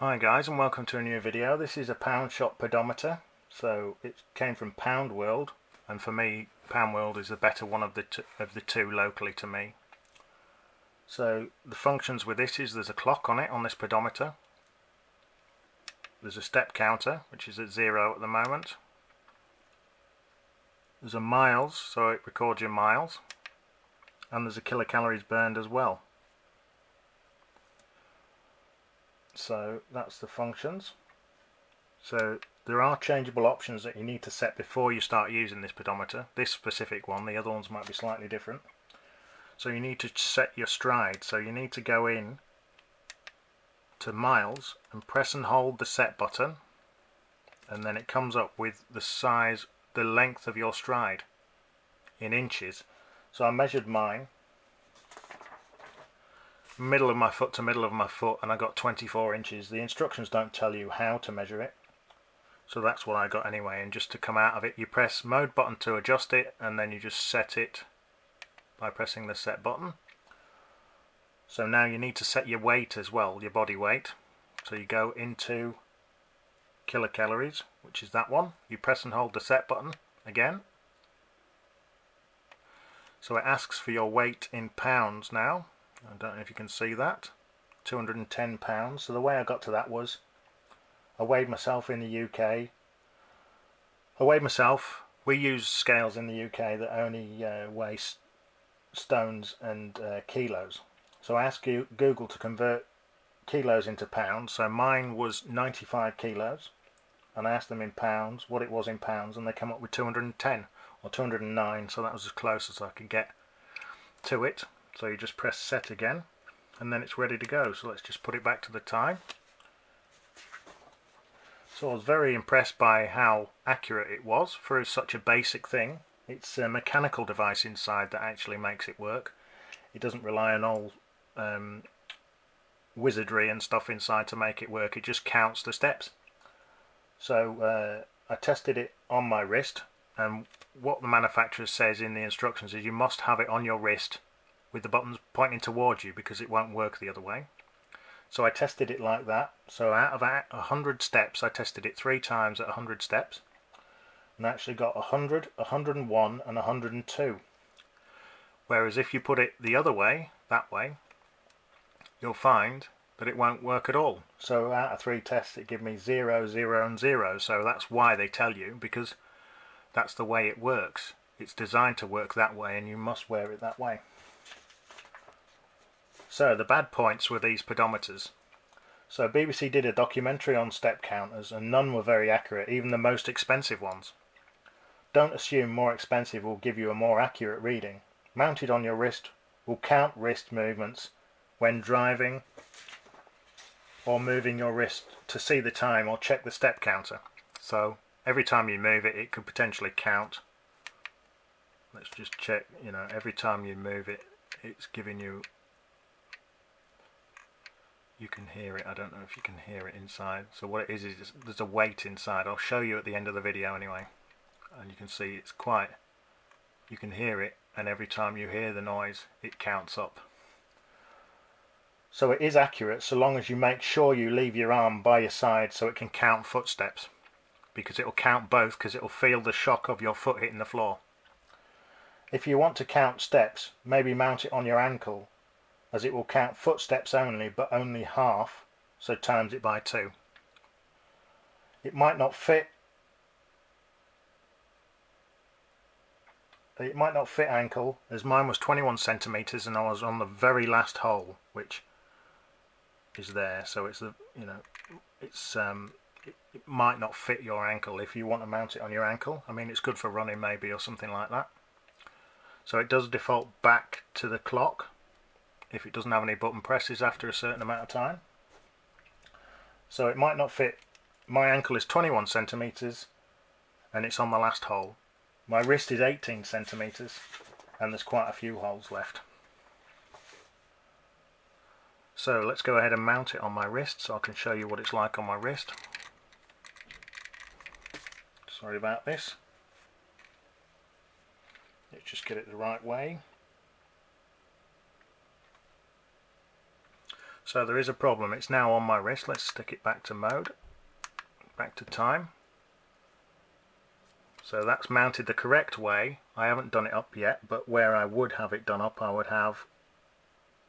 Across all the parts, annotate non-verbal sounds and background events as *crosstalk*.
Hi guys and welcome to a new video. This is a pound shot pedometer. So it came from Pound World and for me Pound World is the better one of the, of the two locally to me. So the functions with this is there's a clock on it on this pedometer. There's a step counter which is at zero at the moment. There's a miles so it records your miles and there's a kilocalories burned as well. So that's the functions. So there are changeable options that you need to set before you start using this pedometer. This specific one the other ones might be slightly different. So you need to set your stride. So you need to go in to miles and press and hold the set button and then it comes up with the size the length of your stride in inches. So I measured mine middle of my foot to middle of my foot and I got 24 inches. The instructions don't tell you how to measure it. So that's what I got anyway and just to come out of it you press mode button to adjust it and then you just set it by pressing the set button. So now you need to set your weight as well, your body weight. So you go into kilocalories, which is that one. You press and hold the set button again. So it asks for your weight in pounds now. I don't know if you can see that. 210 pounds. So the way I got to that was I weighed myself in the UK I weighed myself. We use scales in the UK that only uh, weigh stones and uh, kilos. So I asked Google to convert kilos into pounds. So mine was 95 kilos. And I asked them in pounds what it was in pounds and they came up with 210 or 209 so that was as close as I could get to it so you just press set again and then it's ready to go. So let's just put it back to the time. So I was very impressed by how accurate it was for such a basic thing. It's a mechanical device inside that actually makes it work. It doesn't rely on all um, wizardry and stuff inside to make it work. It just counts the steps. So uh, I tested it on my wrist and what the manufacturer says in the instructions is you must have it on your wrist with the buttons pointing towards you because it won't work the other way. So I tested it like that. So out of 100 steps, I tested it three times at 100 steps and actually got 100, 101 and 102. Whereas if you put it the other way, that way, you'll find that it won't work at all. So out of three tests it gave me 0, 0 and 0. So that's why they tell you because that's the way it works. It's designed to work that way and you must wear it that way. So the bad points were these pedometers. So BBC did a documentary on step counters and none were very accurate, even the most expensive ones. Don't assume more expensive will give you a more accurate reading. Mounted on your wrist will count wrist movements when driving or moving your wrist to see the time or check the step counter. So every time you move it, it could potentially count. Let's just check, you know, every time you move it, it's giving you you can hear it. I don't know if you can hear it inside. So what it is is there's a weight inside. I'll show you at the end of the video anyway. And you can see it's quite, you can hear it and every time you hear the noise it counts up. So it is accurate so long as you make sure you leave your arm by your side so it can count footsteps. Because it will count both because it will feel the shock of your foot hitting the floor. If you want to count steps, maybe mount it on your ankle as it will count footsteps only but only half so times it by 2 it might not fit. It might not fit ankle as mine was 21 centimeters and I was on the very last hole which is there. So it's the you know it's um it, it might not fit your ankle if you want to mount it on your ankle. I mean it's good for running maybe or something like that. So it does default back to the clock if it doesn't have any button presses after a certain amount of time. So it might not fit. My ankle is 21 centimeters and it's on the last hole. My wrist is 18 centimeters and there's quite a few holes left. So let's go ahead and mount it on my wrist so I can show you what it's like on my wrist. Sorry about this. Let's just get it the right way. So there is a problem. It's now on my wrist. Let's stick it back to mode. Back to time. So that's mounted the correct way. I haven't done it up yet, but where I would have it done up, I would have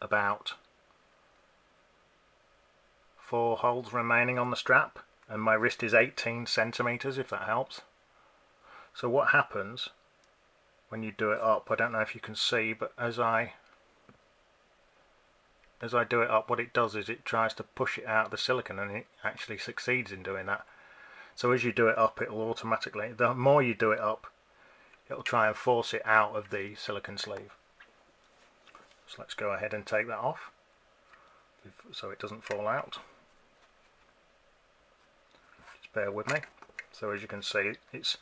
about four holes remaining on the strap and my wrist is 18 centimeters if that helps. So what happens when you do it up, I don't know if you can see, but as I as I do it up what it does is it tries to push it out of the silicon and it actually succeeds in doing that. So as you do it up it'll automatically the more you do it up it'll try and force it out of the silicon sleeve. So let's go ahead and take that off so it doesn't fall out. Just bear with me. So as you can see it's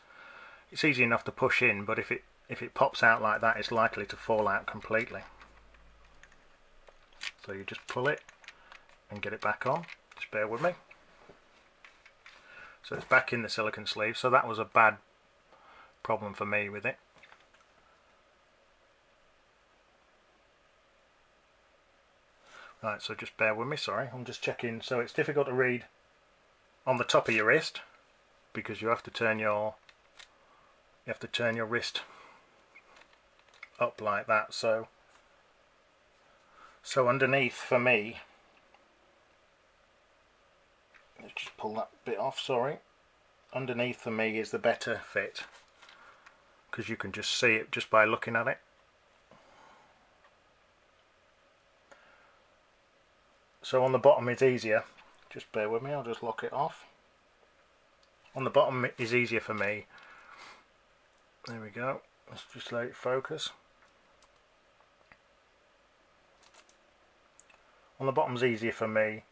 it's easy enough to push in but if it if it pops out like that it's likely to fall out completely so you just pull it and get it back on. Just bear with me. So it's back in the silicon sleeve. So that was a bad problem for me with it. Right, so just bear with me, sorry. I'm just checking. So it's difficult to read on the top of your wrist because you have to turn your you have to turn your wrist up like that. So so underneath for me, let's just pull that bit off, sorry. Underneath for me is the better fit because you can just see it just by looking at it. So on the bottom it's easier, just bear with me, I'll just lock it off. On the bottom is easier for me. There we go, let's just let it focus. On the bottom's easier for me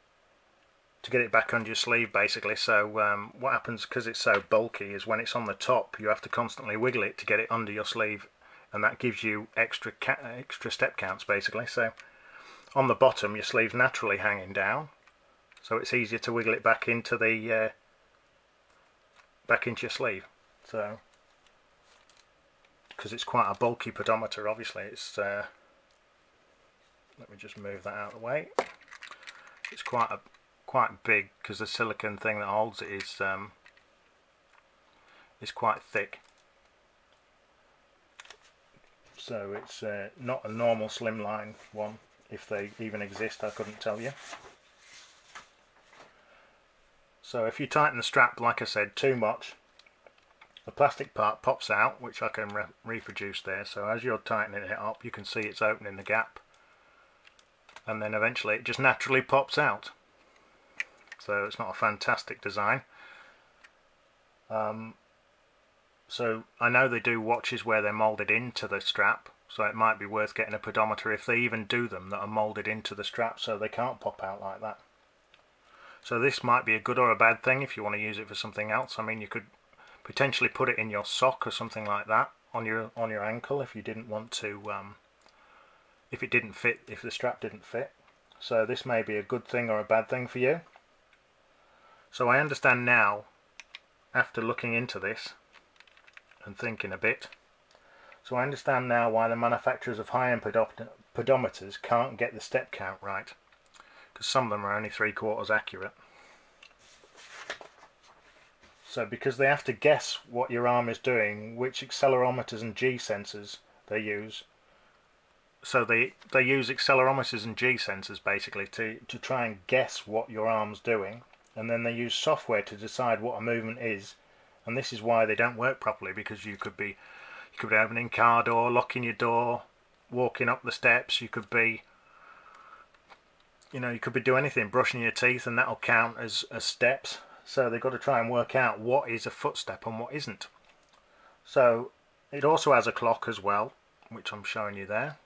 to get it back under your sleeve basically. So um, what happens because it's so bulky is when it's on the top you have to constantly wiggle it to get it under your sleeve and that gives you extra extra step counts basically. So on the bottom your sleeve's naturally hanging down so it's easier to wiggle it back into the uh, back into your sleeve. So because it's quite a bulky pedometer obviously it's uh, let me just move that out of the way. It's quite a quite big because the silicon thing that holds it is um, is quite thick. So it's uh, not a normal slimline one. If they even exist I couldn't tell you. So if you tighten the strap like I said too much the plastic part pops out which I can re reproduce there. So as you're tightening it up you can see it's opening the gap and then eventually it just naturally pops out. So it's not a fantastic design. Um, so I know they do watches where they're molded into the strap so it might be worth getting a pedometer if they even do them that are molded into the strap so they can't pop out like that. So this might be a good or a bad thing if you want to use it for something else. I mean you could potentially put it in your sock or something like that on your on your ankle if you didn't want to um, if it didn't fit, if the strap didn't fit. So this may be a good thing or a bad thing for you. So I understand now, after looking into this and thinking a bit, so I understand now why the manufacturers of high-end pedometers can't get the step count right, because some of them are only three quarters accurate. So because they have to guess what your arm is doing, which accelerometers and G sensors they use, so they they use accelerometers and G sensors basically to to try and guess what your arm's doing. And then they use software to decide what a movement is. And this is why they don't work properly because you could be you could be opening car door locking your door walking up the steps. You could be you know you could be doing anything brushing your teeth and that'll count as, as steps. So they've got to try and work out what is a footstep and what isn't. So it also has a clock as well which I'm showing you there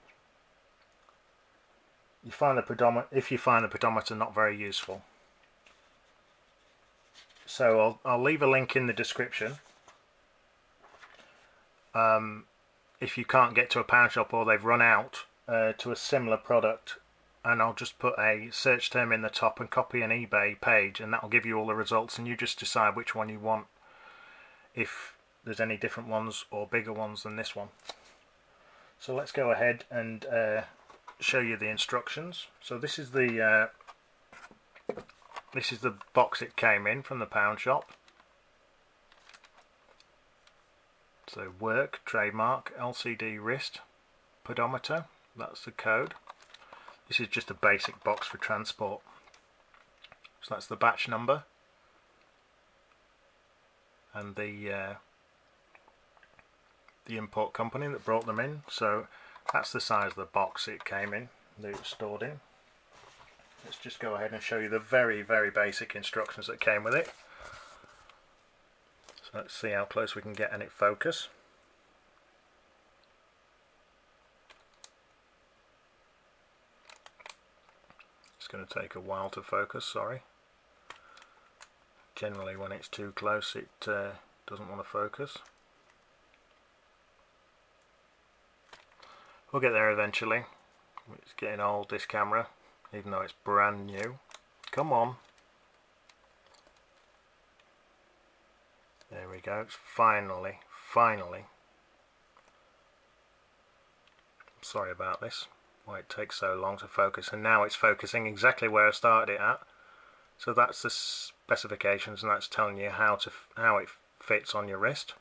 you find the pedometer if you find the pedometer not very useful. So I'll, I'll leave a link in the description. Um, if you can't get to a power shop or they've run out uh, to a similar product and I'll just put a search term in the top and copy an eBay page and that'll give you all the results and you just decide which one you want if there's any different ones or bigger ones than this one. So let's go ahead and uh, show you the instructions. So this is the uh, this is the box it came in from the pound shop. So work, trademark, LCD wrist, pedometer, that's the code. This is just a basic box for transport. So that's the batch number and the uh, the import company that brought them in. So that's the size of the box it came in, that it was stored in. Let's just go ahead and show you the very, very basic instructions that came with it. So let's see how close we can get and it focus. It's going to take a while to focus, sorry. Generally when it's too close it uh, doesn't want to focus. We'll get there eventually. It's getting old this camera, even though it's brand new. Come on. There we go, it's finally, finally. I'm Sorry about this, why it takes so long to focus. And now it's focusing exactly where I started it at. So that's the specifications and that's telling you how to how it fits on your wrist.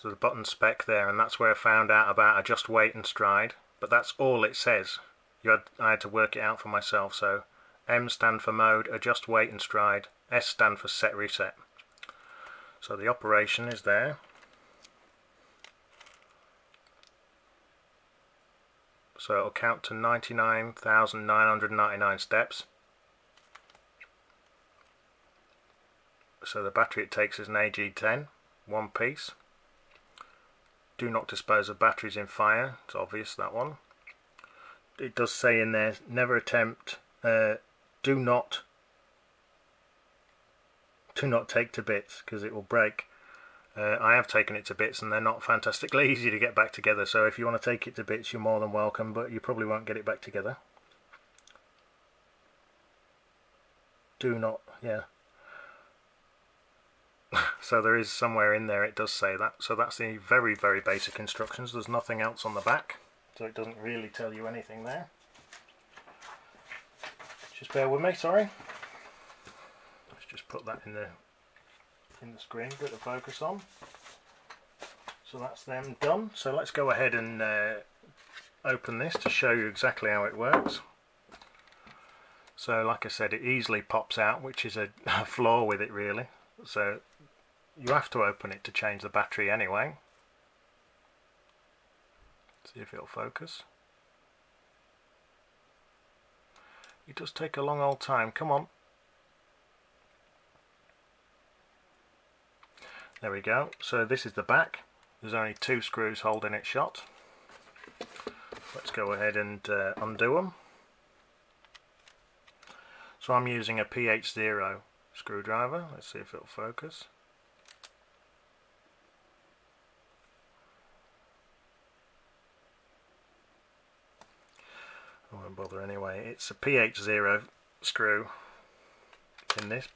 So the button spec there and that's where I found out about adjust weight and stride. But that's all it says. You had, I had to work it out for myself. So M stand for mode, adjust weight and stride. S stand for set reset. So the operation is there. So it'll count to 99,999 steps. So the battery it takes is an AG10, one piece. Do not dispose of batteries in fire, it's obvious that one. It does say in there, never attempt, uh, do not do not take to bits because it will break. Uh, I have taken it to bits and they're not fantastically *laughs* easy to get back together so if you want to take it to bits you're more than welcome but you probably won't get it back together. Do not, yeah. So there is somewhere in there it does say that. So that's the very very basic instructions. There's nothing else on the back so it doesn't really tell you anything there. Just bear with me, sorry Let's just put that in the in the screen, get the focus on. So that's them done. So let's go ahead and uh, open this to show you exactly how it works. So like I said, it easily pops out, which is a, *laughs* a flaw with it really. So you have to open it to change the battery anyway. See if it'll focus. It does take a long old time. Come on. There we go. So this is the back. There's only two screws holding it shut. Let's go ahead and uh, undo them. So I'm using a PH0 screwdriver. Let's see if it'll focus. Won't bother anyway. It's a PH0 screw in this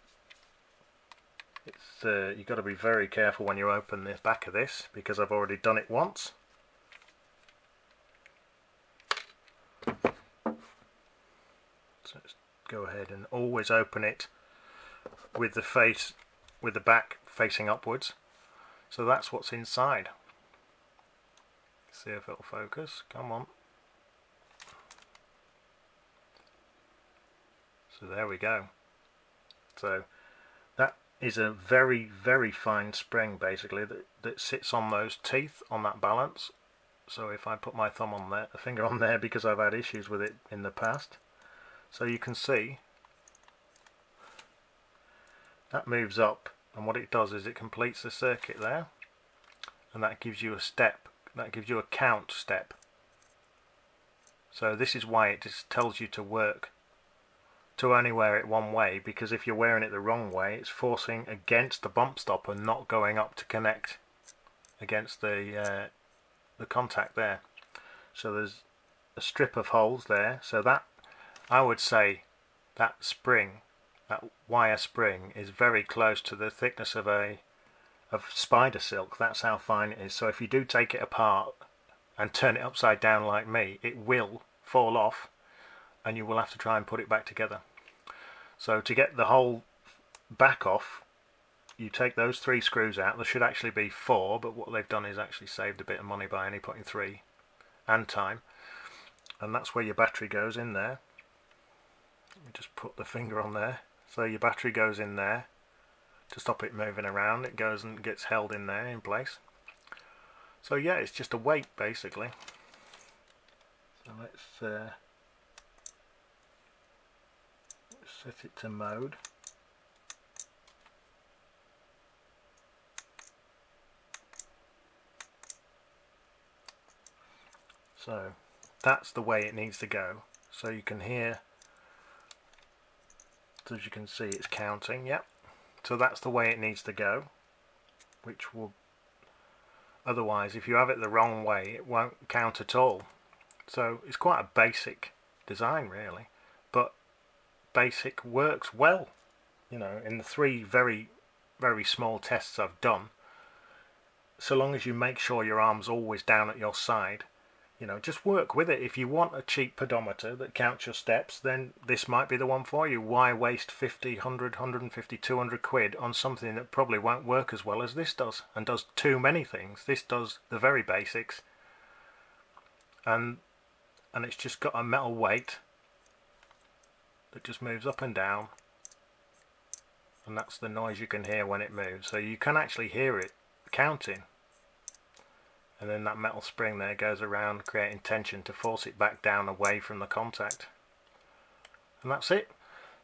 it's uh, you've got to be very careful when you open the back of this because I've already done it once. So let's go ahead and always open it with the face, with the back facing upwards. So that's what's inside. See if it'll focus. Come on. So there we go. So that is a very very fine spring basically that, that sits on those teeth on that balance. So if I put my thumb on there, a finger on there because I've had issues with it in the past. So you can see that moves up and what it does is it completes the circuit there and that gives you a step that gives you a count step. So this is why it just tells you to work to only wear it one way because if you're wearing it the wrong way it's forcing against the bump stopper not going up to connect against the uh, the contact there. So there's a strip of holes there. So that I would say that spring that wire spring is very close to the thickness of a of spider silk. That's how fine it is. So if you do take it apart and turn it upside down like me it will fall off and you will have to try and put it back together So to get the whole back off, you take those three screws out. There should actually be four, but what they've done is actually saved a bit of money by only putting three and time. And that's where your battery goes in there. Let me just put the finger on there. So your battery goes in there to stop it moving around. It goes and gets held in there in place. So yeah, it's just a weight basically. So let's uh, set it to mode. So that's the way it needs to go. So you can hear, as you can see, it's counting. Yep. So that's the way it needs to go, which will otherwise if you have it the wrong way it won't count at all so it's quite a basic design really basic works well you know in the three very very small tests I've done. So long as you make sure your arm's always down at your side you know just work with it. If you want a cheap pedometer that counts your steps then this might be the one for you. Why waste 50 100 150 200 quid on something that probably won't work as well as this does and does too many things? This does the very basics. And and it's just got a metal weight that just moves up and down. And that's the noise you can hear when it moves. So you can actually hear it counting. And then that metal spring there goes around creating tension to force it back down away from the contact. And that's it.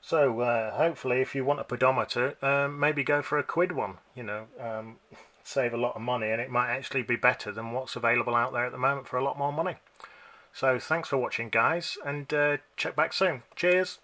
So uh, hopefully if you want a pedometer um, maybe go for a quid one you know um, *laughs* save a lot of money and it might actually be better than what's available out there at the moment for a lot more money. So thanks for watching guys and uh, check back soon. Cheers